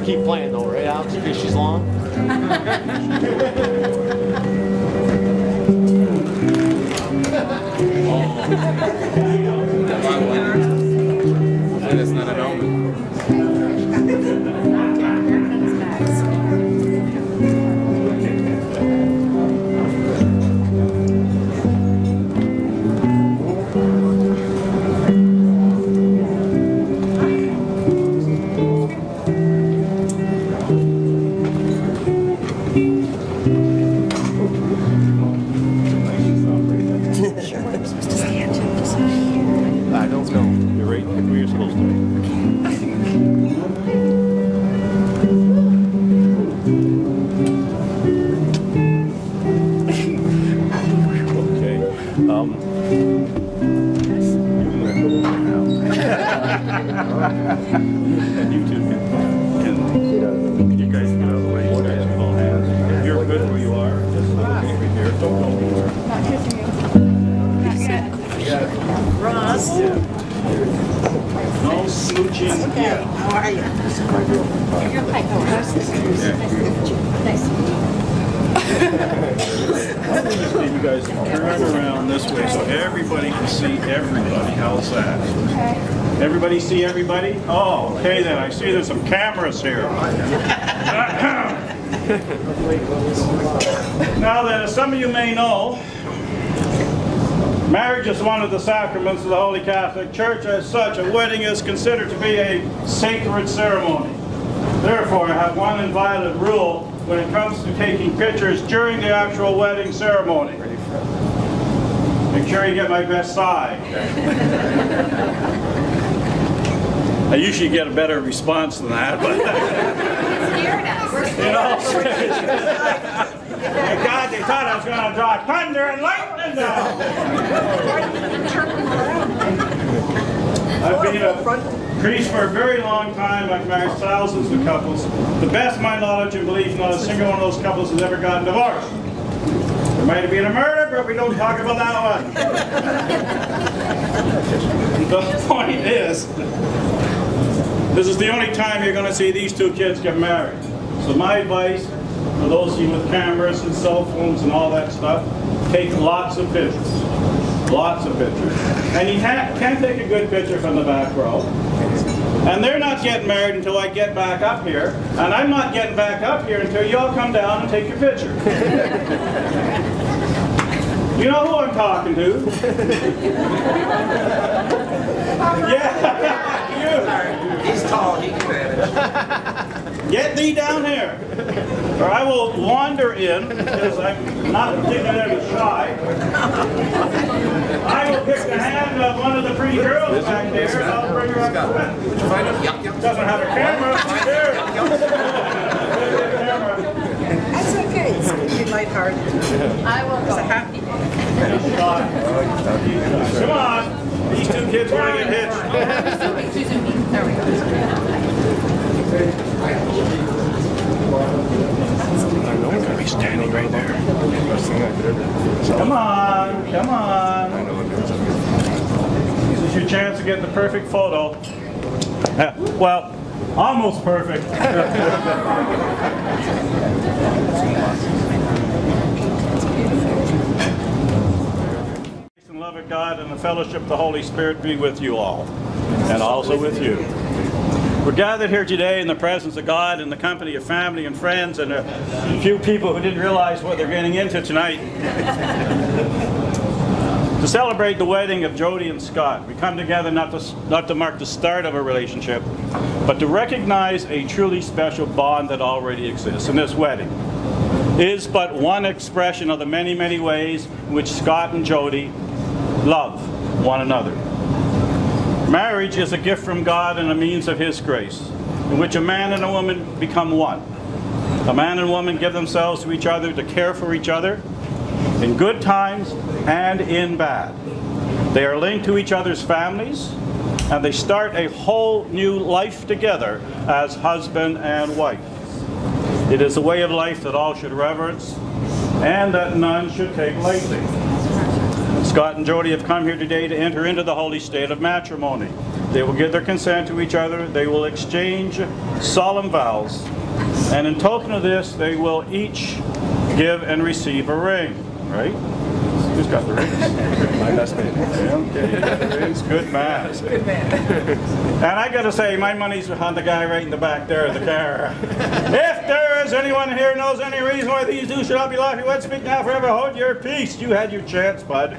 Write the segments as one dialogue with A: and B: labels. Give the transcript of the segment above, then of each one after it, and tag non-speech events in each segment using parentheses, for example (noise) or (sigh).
A: gotta keep playing though, right, Alex? Because she's long.
B: And (laughs) (laughs)
A: oh. Here.
C: How are you? Nice to meet you. (laughs)
A: You guys turn around this way so everybody can see everybody. How's that? Okay. Everybody see everybody? Oh, okay then. I see there's some cameras here. (laughs) Now then, as some of you may know, marriage is one of the sacraments of the Holy Catholic Church. As such, a wedding is considered to be a sacred ceremony. Therefore, I have one inviolate rule when it comes to taking pictures during the actual wedding ceremony. Make sure you get my best side. I usually get a better response than that, but you (laughs) know. (laughs) Thank God they thought I was going to draw thunder and lightning down. I've been a priest for a very long time. I've married thousands of couples. The best of my knowledge and belief, not a single one of those couples has ever gotten divorced. There might have been a murder, but we don't talk about that one. the point is, this is the only time you're going to see these two kids get married. So my advice for those of you with cameras and cell phones and all that stuff, take lots of pictures. Lots of pictures. And you can't, can't take a good picture from the back row. And they're not getting married until I get back up here. And I'm not getting back up here until you all come down and take your picture. (laughs) You know who I'm talking to? (laughs) yeah, (laughs)
B: He's tall, he can manage.
A: Get thee down here, or I will wander in because I'm not particularly shy. I will pick the hand of one of the pretty girls back there, and I'll bring her up to it.
B: Find him. Yup, yup.
A: Doesn't have a camera. There. (laughs)
C: That's okay. It's gonna be lighthearted.
D: I will
C: It's a
D: go.
A: Come on, these two kids want to get hitched.
D: She's in me. There we go.
A: No one's gonna be standing right there. Come on, come on. This is your chance to get the perfect photo. Uh, well, almost perfect. Grace and God and the fellowship of the Holy Spirit be with you all, and also with you. We're gathered here today in the presence of God, in the company of family and friends, and a few people who didn't realize what they're getting into tonight. (laughs) to celebrate the wedding of Jodi and Scott, we come together not to, not to mark the start of a relationship, but to recognize a truly special bond that already exists. in this wedding is but one expression of the many, many ways in which Scott and Jodi love one another. Marriage is a gift from God and a means of His grace, in which a man and a woman become one. A man and woman give themselves to each other to care for each other in good times and in bad. They are linked to each other's families and they start a whole new life together as husband and wife. It is a way of life that all should reverence and that none should take lightly. Scott and Jodi have come here today to enter into the holy state of matrimony. They will give their consent to each other. They will exchange solemn vows. And in token of this, they will each give and receive a ring, right? Who's got the rings?
E: My best man.
A: Okay, you got the rings. Good man.
C: Good man.
A: And I gotta say, my money's on the guy right in the back there of the car. if there is anyone here knows any reason why these two should not be lawfully wed, speak now forever, hold your peace. You had your chance, bud.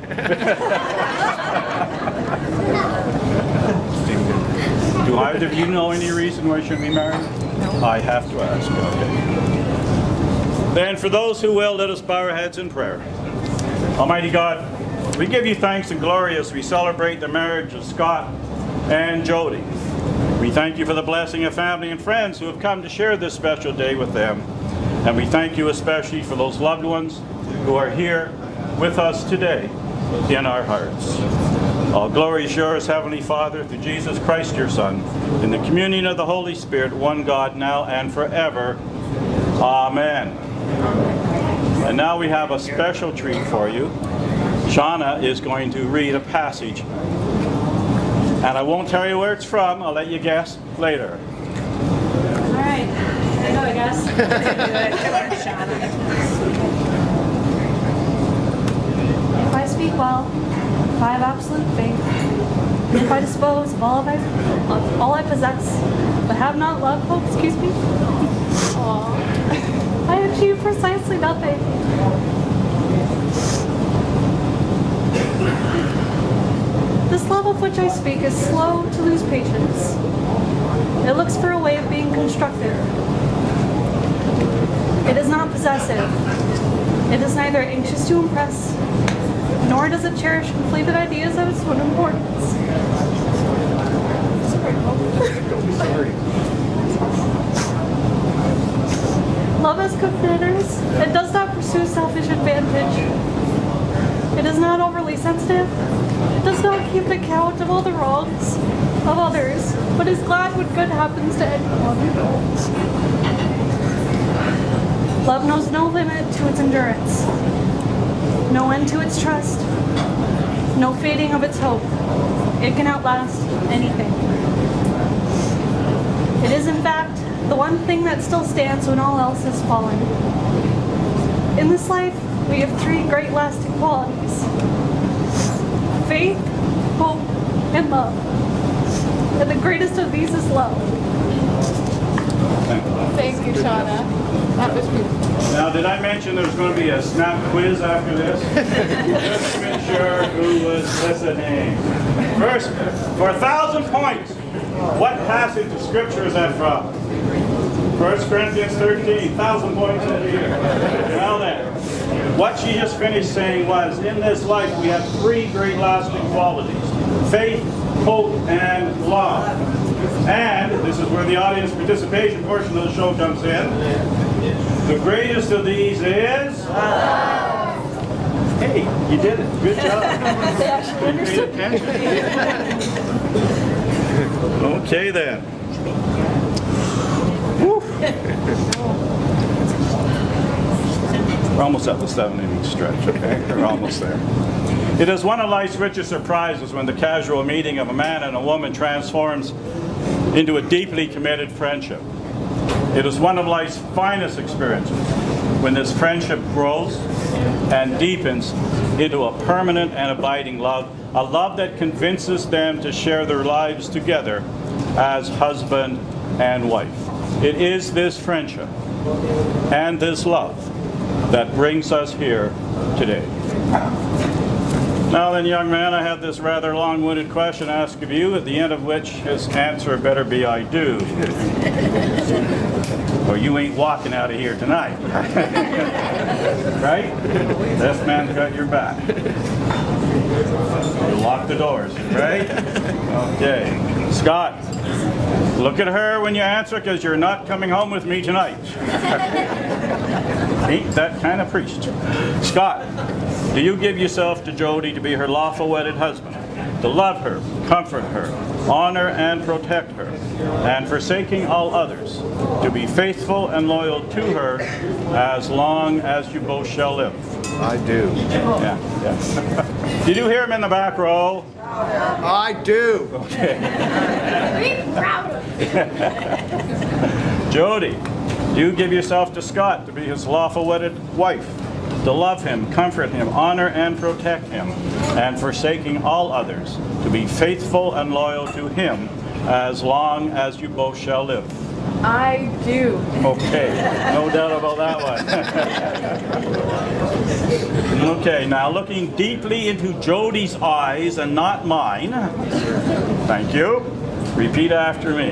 A: Do either of you know any reason why you shouldn't be married? I have to ask, okay. Then for those who will, let us bow our heads in prayer. Almighty God, we give you thanks and glory as we celebrate the marriage of Scott and Jodi. We thank you for the blessing of family and friends who have come to share this special day with them. And we thank you especially for those loved ones who are here with us today in our hearts. All glory is yours, Heavenly Father, through Jesus Christ, your Son, in the communion of the Holy Spirit, one God, now and forever. Amen. And now we have a special treat for you. Shauna is going to read a passage. And I won't tell you where it's from, I'll let you guess later.
D: All right. I know, I guess. If I speak well, if I have absolute faith, if I dispose of all of, I, of all I possess, but have not love, oh, excuse me, Aw. (laughs) I achieve precisely nothing. This love of which I speak is slow to lose patience. It looks for a way of being constructive. It is not possessive. It is neither anxious to impress, nor does it cherish inflated ideas of its own importance. (laughs) Love good manners. It does not pursue selfish advantage. It is not overly sensitive. It does not keep account of all the wrongs of others, but is glad when good happens to anyone. Love knows no limit to its endurance, no end to its trust, no fading of its hope. It can outlast anything. It is, in fact, the one thing that still stands when all else has fallen. In this life, we have three great lasting qualities faith, hope, and love. And the greatest of these is love.
F: Thank you, Shauna. That was beautiful.
A: Now, did I mention there's going to be a snap quiz after this? (laughs) Just to make sure who was listening. First, for a thousand points, what passage of scripture is that from? 1 Corinthians 13, thousand points over here. Now then, what she just finished saying was, in this life we have three great lasting qualities. Faith, hope, and love. And, this is where the audience participation portion of the show comes in, the greatest of these is? Hey, you did it. Good job. (laughs)
D: They actually
A: You paid attention. (laughs) Okay then. We're almost at the seven inning stretch, okay? We're almost there. It is one of life's richest surprises when the casual meeting of a man and a woman transforms into a deeply committed friendship. It is one of life's finest experiences when this friendship grows and deepens into a permanent and abiding love, a love that convinces them to share their lives together as husband and wife. It is this friendship and this love that brings us here today. Now then, young man, I have this rather long-winded question to ask of you, at the end of which his answer better be I do. Or you ain't walking out of here tonight. (laughs) right? This man's got your back. You lock the doors, right? Okay. Scott, look at her when you answer because you're not coming home with me tonight. Ain't that kind of priest. Scott, do you give yourself to Jodi to be her lawful wedded husband, to love her, comfort her, honor and protect her, and forsaking all others, to be faithful and loyal to her as long as you both shall live?
E: I do.
A: Yeah, yeah. Did (laughs) you hear him in the back row?
B: I do.
A: Okay. (laughs) Jodi, you give yourself to Scott to be his lawful wedded wife, to love him, comfort him, honor and protect him, and forsaking all others, to be faithful and loyal to him as long as you both shall live.
F: I do.
A: Okay, no doubt about that one. (laughs) okay, now looking deeply into Jodi's eyes and not mine. Thank you. Repeat after me.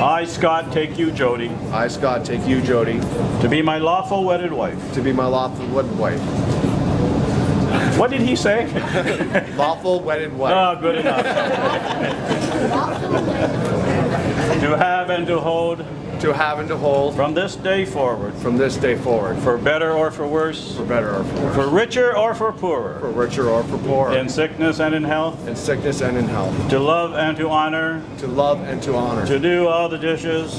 A: I, Scott, take you, Jodi,
B: I, Scott, take you, Jodi,
A: to be my lawful wedded wife.
B: to be my lawful wedded wife.
A: What did he say?
B: Lawful wedded wife.
A: oh, good enough. to have and to hold
B: To have and to hold
A: from this day forward,
B: from this day forward.
A: for better or for worse,
B: For better or for worse.
A: for richer or for poorer,
B: For richer or for poorer.
A: in sickness and in health,
B: In sickness and in health.
A: to love and to honor,
B: To love and to honor.
A: to do all the dishes,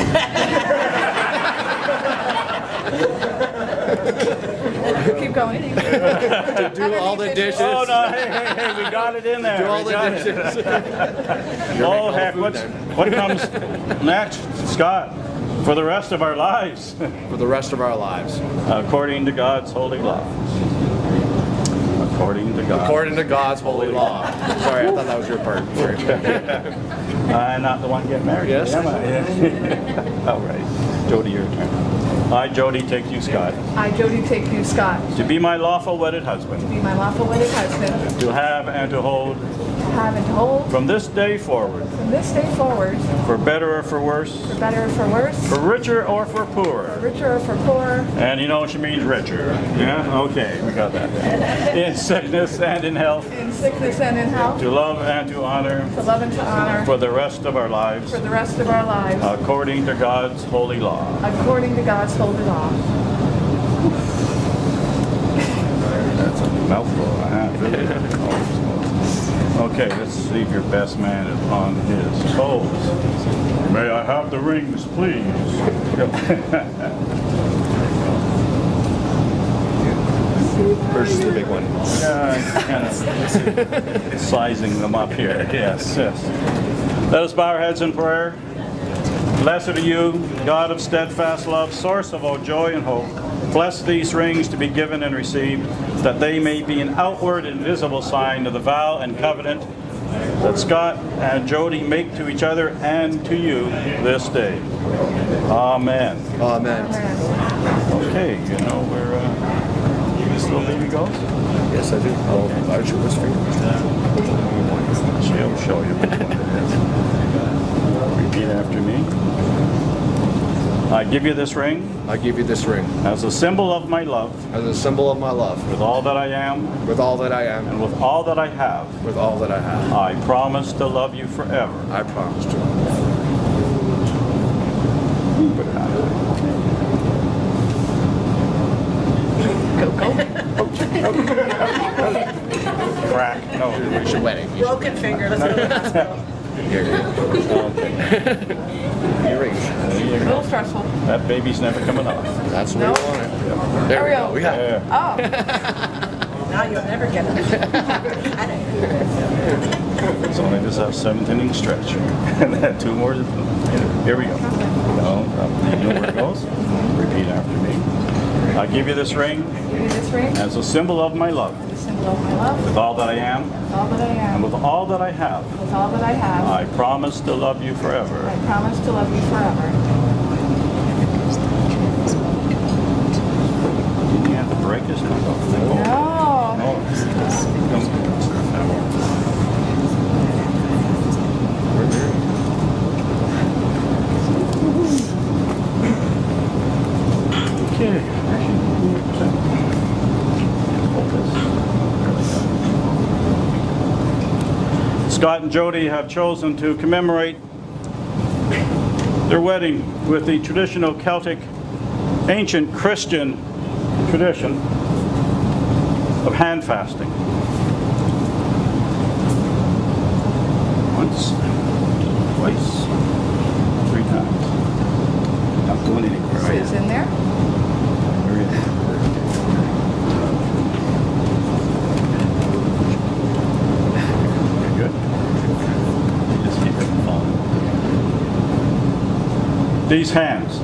A: (laughs)
F: Keep going. (laughs)
B: To do all the dishes.
A: Oh no! Hey, hey, hey! We got it in there.
B: Do all
A: We
B: the dishes. (laughs)
A: Oh heck! What's, what comes next, Scott? For the rest of our lives, (laughs)
B: For the rest of our lives.
A: according to God's holy law. According to God.
B: According to God's holy law. Sorry, I thought that was your part. Sorry.
A: I'm not the one getting married.
B: Yes.
A: Am I? All right. Jodi, your turn. I, Jodi, take you, Scott,
F: I, Jodi, take you, Scott,
A: to be my lawful wedded husband, to
F: be my lawful wedded husband,
A: to have and to hold
F: have and hold
A: from this day forward,
F: from this day forward,
A: for better or for worse,
F: for better or for worse,
A: for richer or for poorer.
F: richer or for poorer,
A: And you know what she means richer. Yeah? Okay, we got that. (laughs) In sickness and in health,
F: in sickness and in health,
A: to love and to honor
F: to love and to honor
A: for the rest of our lives,
F: for the rest of our lives,
A: according to God's holy law.
F: according to God's holy law.
A: That's a mouthful and a half, isn't it? Okay, let's see if your best man is on his toes. May I have the rings, please?
B: Versus the big one.
A: Yeah, kind of sizing them up here. Yes, yes. Let us bow our heads in prayer. Blessed are you, God of steadfast love, source of all joy and hope. Bless these rings to be given and received, that they may be an outward and visible sign of the vow and covenant that Scott and Jodi make to each other and to you this day. Amen.
B: Amen.
A: Okay, you know where uh, this little baby goes?
B: Yes, I do. Oh, I should whisper.
A: She'll show you which one it is. Repeat after me. I give you this ring
B: I give you this ring
A: as a symbol of my love
B: as a symbol of my love
A: with all that I am
B: with all that I am,
A: and with all that I have.
B: with all that I have.
A: I promise to love you forever.
B: I promise to.
A: Put it on. Crack. No.
B: It's your wedding. You
C: Broken finger, let's go to (laughs) the hospital.
B: Here, here. Earrings.
F: A little stressful.
A: That baby's never coming off.
B: That's the way
F: No.
B: we want it. There we go. We got it.
A: Yeah.
F: Oh, (laughs)
C: Now you'll never get it. (laughs)
A: It's only just a seventh inning stretch. (laughs) And then two more. Here we go. No, um, you know where it goes? Repeat after me. I give you this ring
F: you this ring,
A: as a symbol of my love,
F: of my love,
A: with all that I am
F: with all that I
A: and with all that I have.
F: with all that I have.
A: I promise to love you forever.
F: I promise to love you forever.
A: You have to break his neck off.
F: No.
A: Oh. Okay. Scott and Jodi have chosen to commemorate their wedding with the traditional Celtic, ancient Christian tradition of hand fasting. Once, twice, three times. Not going anywhere. are you?
F: It's in there.
A: Very good. These hands.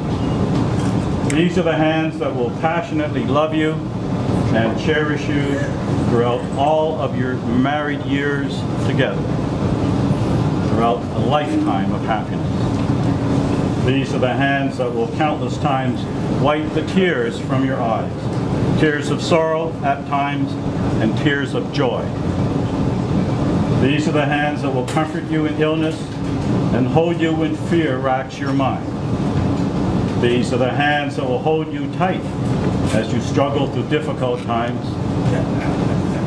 A: These are the hands that will passionately love you and cherish you throughout all of your married years together, throughout a lifetime of happiness. These are the hands that will countless times wipe the tears from your eyes, tears of sorrow at times, and tears of joy. These are the hands that will comfort you in illness and hold you when fear racks your mind. These are the hands that will hold you tight as you struggle through difficult times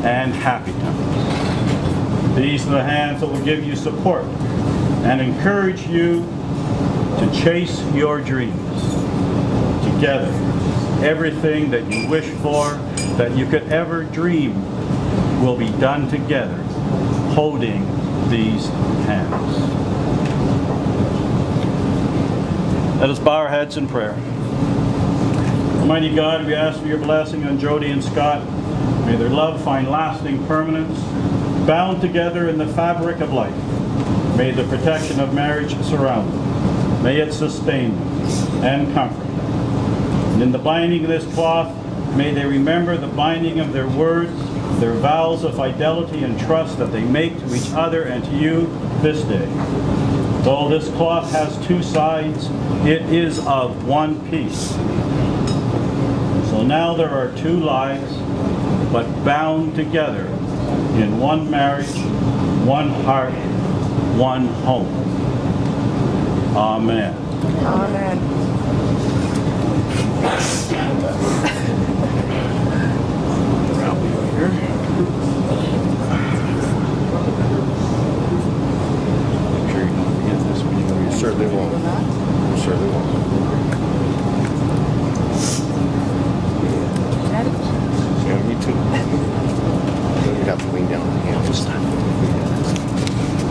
A: and happy times. These are the hands that will give you support and encourage you to chase your dreams together. Everything that you wish for, that you could ever dream, will be done together, holding these hands. Let us bow our heads in prayer. Almighty God, we ask for your blessing on Jodi and Scott. May their love find lasting permanence, bound together in the fabric of life. May the protection of marriage surround them. May it sustain them and comfort them. And in the binding of this cloth, may they remember the binding of their words, their vows of fidelity and trust that they make to each other and to you this day. Though this cloth has two sides, it is of one piece. So now there are two lives, but bound together in one marriage, one heart, one home. Amen.
F: Amen.
B: I'm sure you don't forget this when you go. You certainly won't. You certainly won't. Yeah, me too. You have to lean down on the.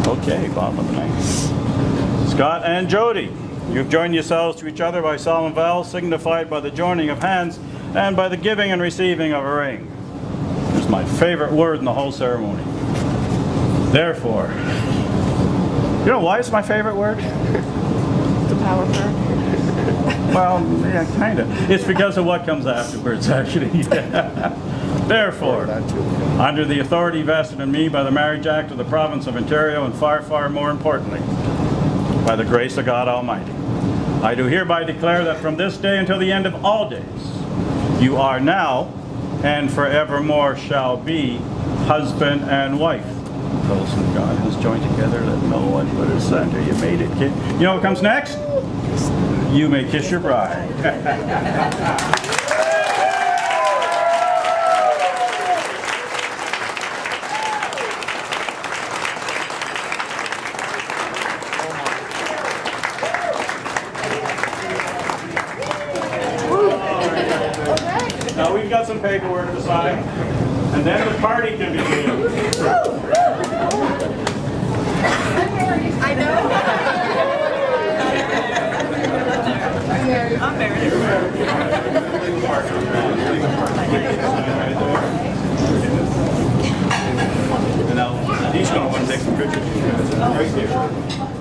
A: Okay, bottom of the. Scott and Jodi, you've joined yourselves to each other by solemn vows signified by the joining of hands and by the giving and receiving of a ring. It's my favorite word in the whole ceremony. Therefore, you know why it's my favorite word?
F: The power word.
A: Well, yeah, kind of. It's because of what comes afterwards, (laughs) actually. (laughs) Therefore, under the authority vested in me by the Marriage Act of the Province of Ontario, and far, far more importantly, by the grace of God Almighty, I do hereby declare that from this day until the end of all days, you are now and forevermore shall be husband and wife. Those whom God has joined together, let no one put asunder. You made it, kid. You know what comes next? You may kiss your bride. (laughs) Now we've got some paperwork to sign, and then the party can begin. (laughs) I know. I'm married. And now, he's gonna want to take some pictures. Oh. Right there.